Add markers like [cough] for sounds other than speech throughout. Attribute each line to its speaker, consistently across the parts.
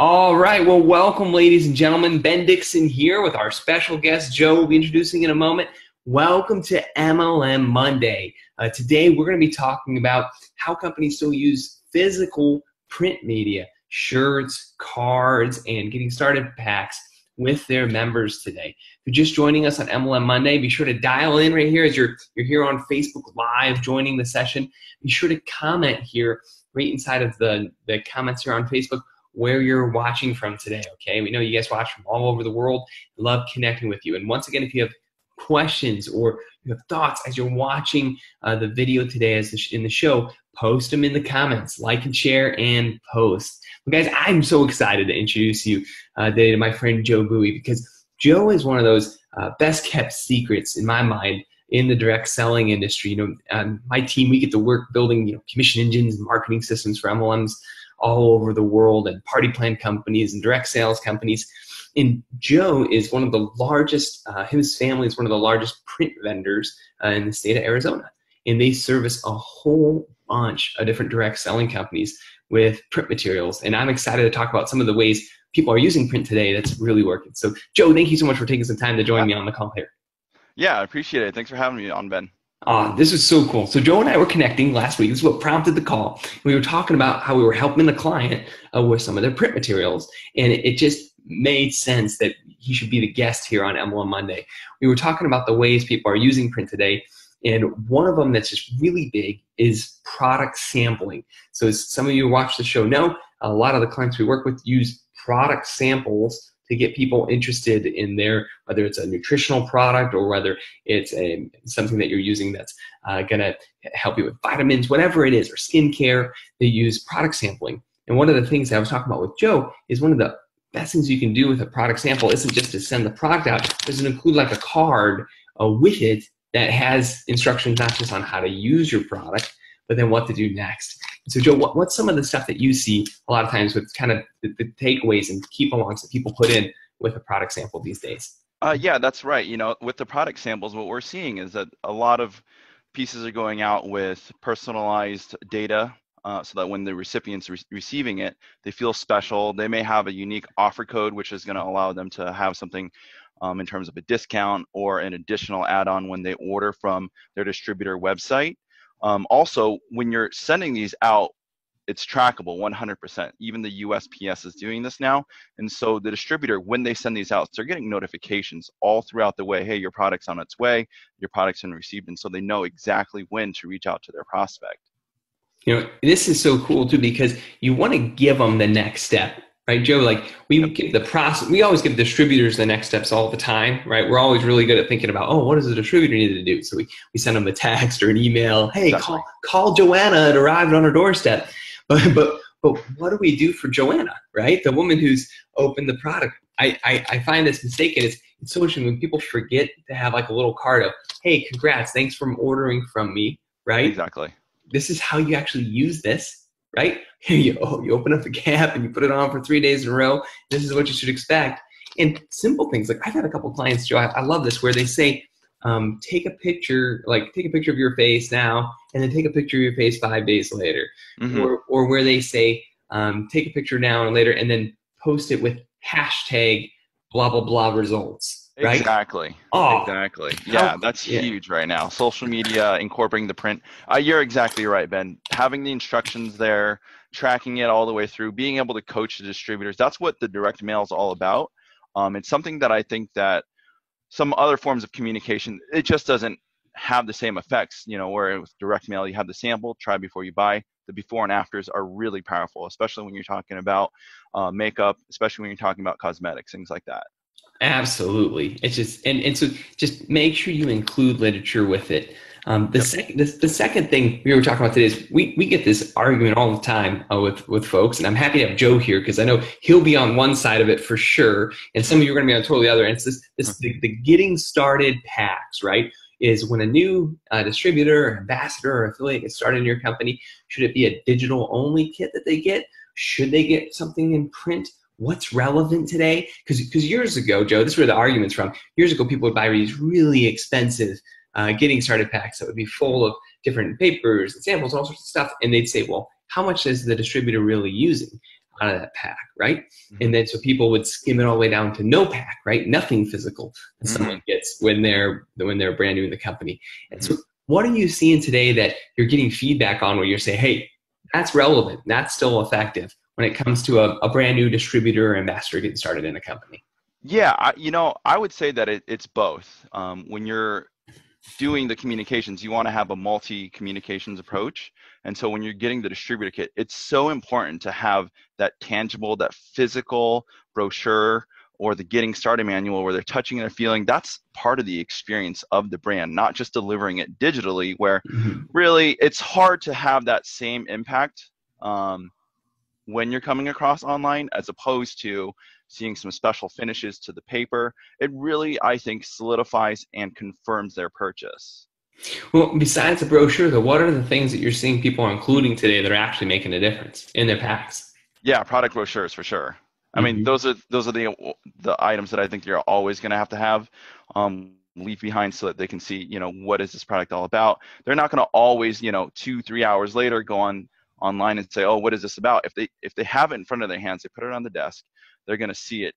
Speaker 1: All right. Well, welcome, ladies and gentlemen. Ben Dixon here with our special guest, Joe, we'll be introducing in a moment. Welcome to MLM Monday. Uh, today, we're going to be talking about how companies still use physical print media, shirts, cards, and getting started packs with their members today. If you're just joining us on MLM Monday, be sure to dial in right here as you're, you're here on Facebook Live joining the session. Be sure to comment here right inside of the, the comments here on Facebook where you're watching from today, okay? We know you guys watch from all over the world. Love connecting with you. And once again, if you have questions or you have thoughts as you're watching uh, the video today as the in the show, post them in the comments, like and share, and post. Well, guys, I'm so excited to introduce you uh, today to my friend Joe Bowie because Joe is one of those uh, best kept secrets in my mind in the direct selling industry. You know, um, my team we get to work building you know commission engines and marketing systems for MLMs all over the world and party plan companies and direct sales companies. And Joe is one of the largest, uh, his family is one of the largest print vendors uh, in the state of Arizona. And they service a whole bunch of different direct selling companies with print materials. And I'm excited to talk about some of the ways people are using print today that's really working. So, Joe, thank you so much for taking some time to join me on the call here.
Speaker 2: Yeah, I appreciate it. Thanks for having me on, Ben.
Speaker 1: Uh, this is so cool. So Joe and I were connecting last week. This is what prompted the call. We were talking about how we were helping the client uh, with some of their print materials, and it, just made sense that he should be the guest here on MLM Monday. We were talking about the ways people are using print today, and one of them that's just really big is product sampling. So as some of you who watch the show know, a lot of the clients we work with use product samples to get people interested in their whether it's a nutritional product or whether it's a something that you're using that's uh, going to help you with vitamins whatever it is or skincare they use product sampling. And one of the things i was talking about with joe is one of the best things you can do with a product sample isn't just to send the product out does it include like a card uh, with it that has instructions not just on how to use your product but then what to do next. So, Joe, what, what's some of the stuff that you see a lot of times with kind of the, the takeaways and keep alongs that people put in with a product sample these days?
Speaker 2: Uh, yeah, that's right. You know, with the product samples, what we're seeing is that a lot of pieces are going out with personalized data uh, so that when the recipient's re- receiving it, they feel special. They may have a unique offer code, which is going to allow them to have something um, in terms of a discount or an additional add on when they order from their distributor website. Um, also, when you're sending these out, it's trackable 100%. Even the USPS is doing this now. And so the distributor, when they send these out, they're getting notifications all throughout the way. Hey, your product's on its way, your product's been received. And so they know exactly when to reach out to their prospect.
Speaker 1: You know, this is so cool too because you want to give them the next step right joe? Like we give the process we always give distributors the next steps all the time right? We're always really good at thinking about oh what does the distributor need to do? So we, we send them a text or an email hey call call joanna it arrived on her doorstep. [laughs] But but but what do we do for joanna right? The woman who's opened the product. I i, I find this mistaken. It's it's so interesting when people forget to have like a little card of hey congrats thanks for ordering from me right?
Speaker 2: Exactly.
Speaker 1: This is how you actually use this right? [laughs] you, you open up the gap and you put it on for three days in a row. This is what you should expect. And simple things like I've had a couple clients, Joe. I, I love this where they say, um, take a picture, like take a picture of your face now, and then take a picture of your face five days later, mm-hmm. or or where they say, um, take a picture now and later, and then post it with hashtag blah blah blah results right?
Speaker 2: Exactly. Oh, exactly. Yeah, that's yeah. huge right now. Social media incorporating the print. Uh, you're exactly right, Ben. Having the instructions there, tracking it all the way through, being able to coach the distributors. That's what the direct mail is all about. Um, it's something that I think that some other forms of communication, it just doesn't have the same effects. You know, where with direct mail, you have the sample, try before you buy. The before and afters are really powerful, especially when you're talking about uh, makeup, especially when you're talking about cosmetics, things like that.
Speaker 1: Absolutely. It's just and, and so just make sure you include literature with it. Um, the yep. second the, the, second thing we were talking about today is we, we get this argument all the time uh, with with folks, and I'm happy to have Joe here because I know he'll be on one side of it for sure, and some of you are going to be on totally other. And it's this, this the, the getting started packs, right? Is when a new uh, distributor, or ambassador, or affiliate gets started in your company, should it be a digital only kit that they get? Should they get something in print? What's relevant today? Because because years ago, Joe, this is where the argument's from. Years ago, people would buy these really expensive uh, getting started packs that would be full of different papers and samples and all sorts of stuff, and they'd say, well, how much is the distributor really using? out of that pack, right? Mm-hmm. And then so people would skim it all the way down to no pack, right? Nothing physical that mm-hmm. someone gets when they're when they're brand new in the company. And so what are you seeing today that you're getting feedback on where you're saying, hey, that's relevant, that's still effective when it comes to a, a brand new distributor or ambassador getting started in a company?
Speaker 2: Yeah, I, you know, I would say that it, it's both. Um, when you're doing the communications, you want to have a multi communications approach. And so when you're getting the distributor kit, it's so important to have that tangible, that physical brochure or the getting started manual where they're touching and they're feeling. That's part of the experience of the brand, not just delivering it digitally, where mm-hmm. really it's hard to have that same impact um, when you're coming across online as opposed to seeing some special finishes to the paper. It really, I think, solidifies and confirms their purchase.
Speaker 1: Well, besides the brochure, though, what are the things that you're seeing people are including today that are actually making a difference in their packs?
Speaker 2: Yeah, product brochures for sure. I mean, mm-hmm. those are those are the the items that I think you're always going to have to have um, leave behind so that they can see, you know, what is this product all about. They're not going to always, you know, two three hours later go on online and say, oh, what is this about? If they if they have it in front of their hands, they put it on the desk, they're going to see it.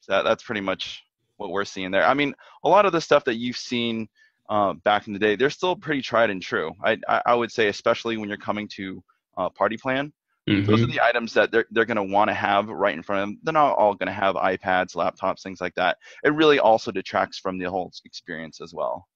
Speaker 2: So that, that's pretty much what we're seeing there. I mean, a lot of the stuff that you've seen uh, back in the day, they're still pretty tried and true. I, I, I would say, especially when you're coming to uh, Party Plan, mm-hmm. those are the items that they're, they're going to want to have right in front of them. They're not all going to have iPads, laptops, things like that. It really also detracts from the whole experience as well.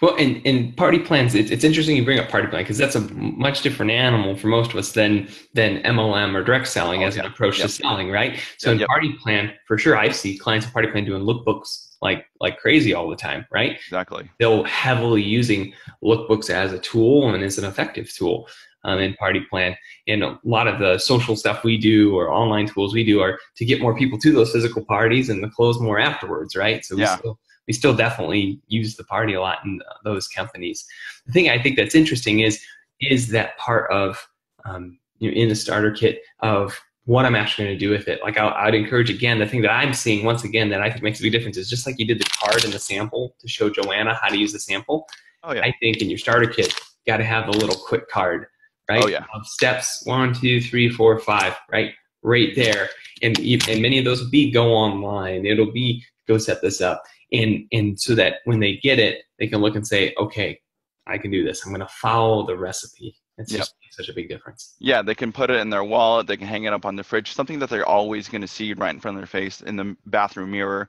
Speaker 1: Well, and, and party plans, it's, it's interesting you bring up party plan because that's a much different animal for most of us than than MLM or direct selling oh, as yeah. an approach yep. to selling, right? So yep, in party plan, for sure, I see clients of party plan doing lookbooks like like crazy all the time, right?
Speaker 2: Exactly.
Speaker 1: They'll heavily using lookbooks as a tool and as an effective tool um, in party plan. And a lot of the social stuff we do or online tools we do are to get more people to those physical parties and to close more afterwards, right? So
Speaker 2: yeah.
Speaker 1: we still we still definitely use the party a lot in those companies. The thing I think that's interesting is is that part of um, you know, in the starter kit of what I'm actually going to do with it. Like I, would encourage again, the thing that I'm seeing once again that I think makes a big difference is just like you did the card and the sample to show Joanna how to use the sample.
Speaker 2: Oh, yeah.
Speaker 1: I think in your starter kit, you got to have a little quick card, right?
Speaker 2: Oh yeah.
Speaker 1: Of steps one, two, three, four, five, right, right there. And and many of those will be go online. It'll be go set this up and and so that when they get it they can look and say okay i can do this i'm going to follow the recipe it's yep. just such a big difference
Speaker 2: yeah they can put it in their wallet they can hang it up on the fridge something that they're always going to see right in front of their face in the bathroom mirror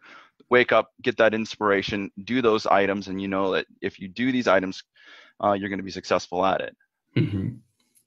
Speaker 2: wake up get that inspiration do those items and you know that if you do these items uh, you're going to be successful at it
Speaker 1: mm-hmm.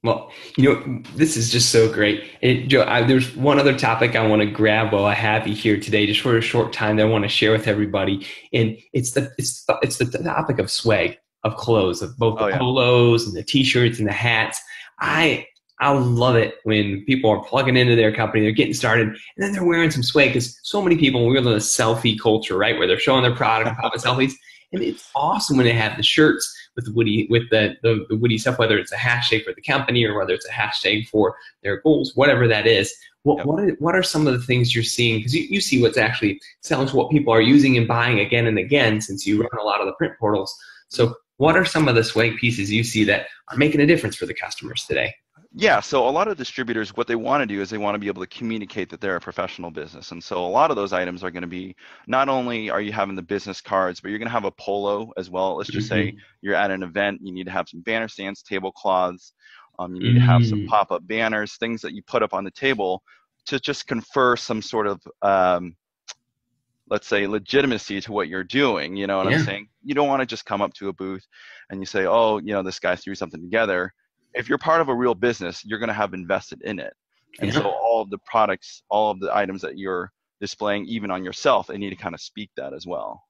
Speaker 1: Well, you know, this is just so great. It, Joe, I, there's one other topic I want to grab while I have you here today, just for a short time that I want to share with everybody, and it's the it's the, it's the topic of swag of clothes, of both the oh, yeah. polos and the t-shirts and the hats. I I love it when people are plugging into their company, they're getting started, and then they're wearing some swag because so many people we're in the selfie culture, right, where they're showing their product and popping selfies, and it's awesome when they have the shirts with the Woody with the, the, the Woody stuff, whether it's a hashtag for the company or whether it's a hashtag for their goals, whatever that is. What yep. what are what are some of the things you're seeing? Because you, you see what's actually selling to what people are using and buying again and again since you run a lot of the print portals. So what are some of the swag pieces you see that are making a difference for the customers today?
Speaker 2: Yeah, so a lot of distributors, what they want to do is they want to be able to communicate that they're a professional business. And so a lot of those items are going to be not only are you having the business cards, but you're going to have a polo as well. Let's just mm-hmm. say you're at an event, you need to have some banner stands, tablecloths, um, you need mm-hmm. to have some mm. pop up banners, things that you put up on the table to just confer some sort of, um, let's say, legitimacy to what you're doing. You know what yeah. I'm saying? You don't want to just come up to a booth and you say, oh, you know, this guy threw something together if you're part of a real business, you're going to have invested in it. And yeah. so all of the products, all of the items that you're displaying, even on yourself, they need to kind of speak that as well.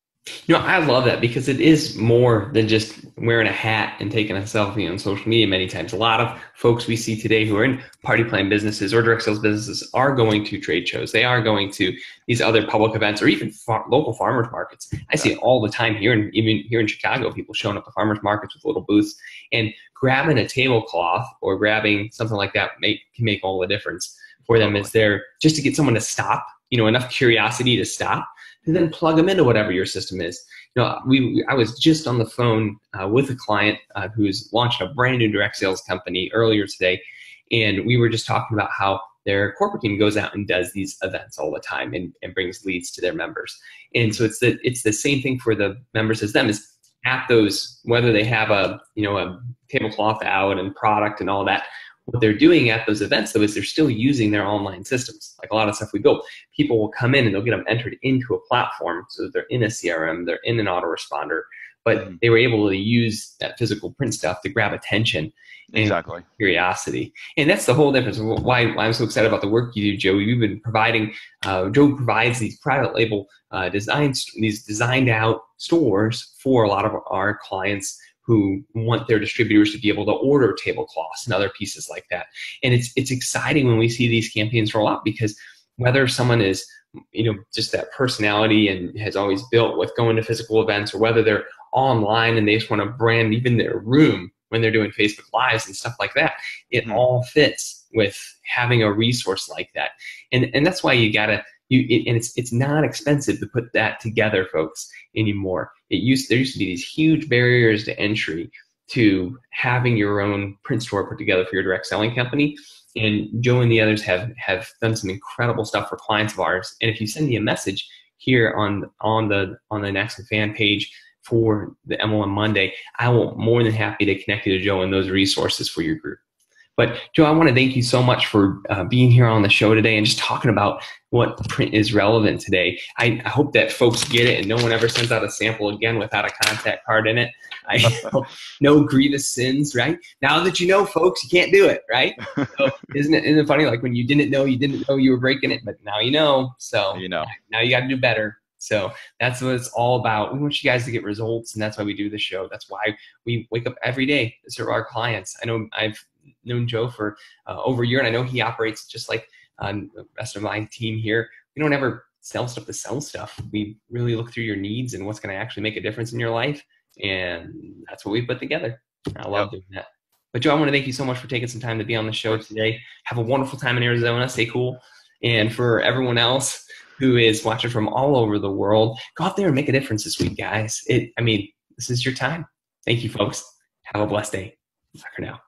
Speaker 1: You know, I love that because it is more than just wearing a hat and taking a selfie on social media many times. A lot of folks we see today who are in party plan businesses or direct sales businesses are going to trade shows. They are going to these other public events or even far, local farmers markets. I see it all the time here, and even here in Chicago, people showing up to farmers markets with little booths and grabbing a tablecloth or grabbing something like that make, can make all the difference for them. Is there just to get someone to stop, you know, enough curiosity to stop and then plug them into whatever your system is. You know, we I was just on the phone uh, with a client uh, who's launching a brand new direct sales company earlier today, and we were just talking about how their corporate team goes out and does these events all the time and, and brings leads to their members. And so it's the it's the same thing for the members as them is at those whether they have a you know a tablecloth out and product and all that what they're doing at those events though is they're still using their online systems. Like a lot of stuff we build people will come in and they'll get them entered into a platform. So that they're in a crm they're in an autoresponder but mm-hmm. they were able to use that physical print stuff to grab attention
Speaker 2: exactly.
Speaker 1: curiosity. And that's the whole difference why, why i'm so excited about the work you do joe. You've been providing uh, joe provides these private label uh, designs these designed out stores for a lot of our clients who want their distributors to be able to order tablecloths and other pieces like that and it's it's exciting when we see these campaigns roll out because whether someone is you know just that personality and has always built with going to physical events or whether they're online and they just want to brand even their room when they're doing Facebook Lives and stuff like that. It mm-hmm. all fits with having a resource like that, and and that's why you gotta you it, and it's it's not expensive to put that together, folks anymore. It used there used to be these huge barriers to entry to having your own print store put together for your direct selling company. And Joe and the others have have done some incredible stuff for clients of ours. And if you send me a message here on on the on the NaXum fan page for the MLM Monday, I will more than happy to connect you to Joe and those resources for your group. But Joe, I want to thank you so much for uh, being here on the show today and just talking about what print is relevant today. I, I, hope that folks get it and no one ever sends out a sample again without a contact card in it. I [laughs] no grievous sins, right? Now that you know, folks, you can't do it, right? So, [laughs] isn't it isn't it funny? Like when you didn't know, you didn't know you were breaking it, but now you know. So
Speaker 2: you know.
Speaker 1: Now you got to do better. So that's what it's all about. We want you guys to get results, and that's why we do the show. That's why we wake up every day to serve our clients. I know I've known Joe for uh, over a year, and I know he operates just like um, the rest of my team here. We don't ever sell stuff to sell stuff. We really look through your needs and what's going to actually make a difference in your life, and that's what we put together. I love yep. doing that. But Joe, I want to thank you so much for taking some time to be on the show today. Have a wonderful time in Arizona. Stay cool. And for everyone else, who is watching from all over the world. Go out there and make a difference this week, guys. It, I mean, this is your time. Thank you, folks. Have a blessed day. Bye for now.